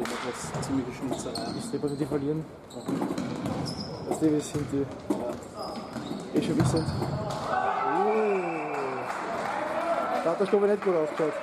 was ziemlich ziemliche Schmutzerei. Ich sehe, die verlieren. Weißt du, wie sind die? Eh schon wissend. Uh. Oh. Da hat der Stube nicht gut aufgehört.